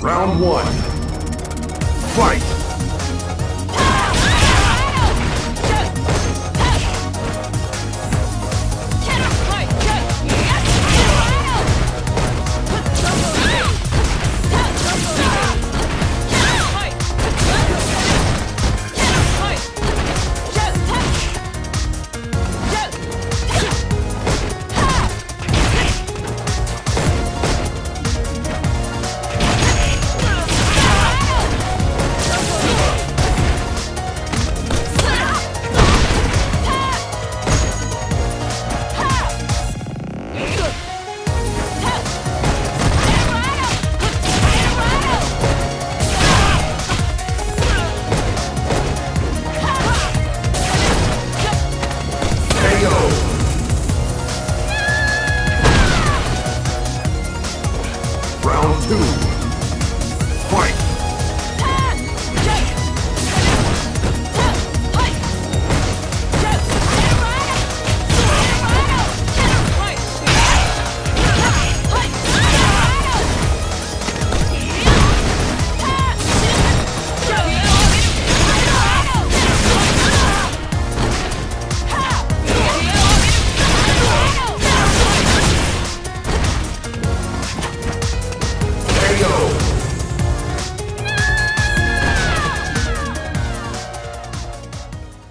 Round one. Fight! Round two. Fight!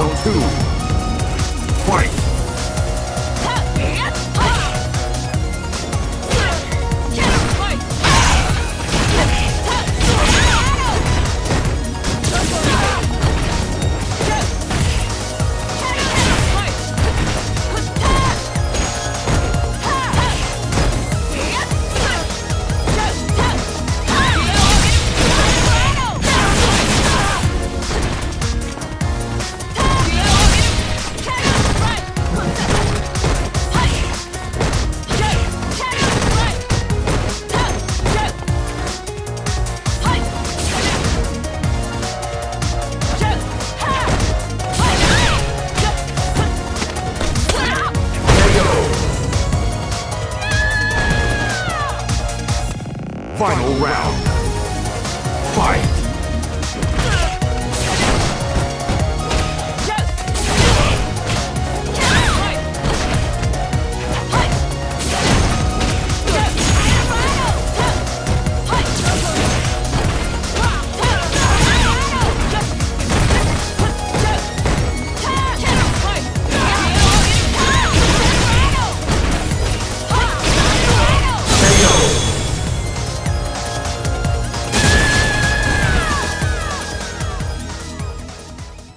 Round two. Final round. Fight!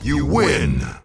You win!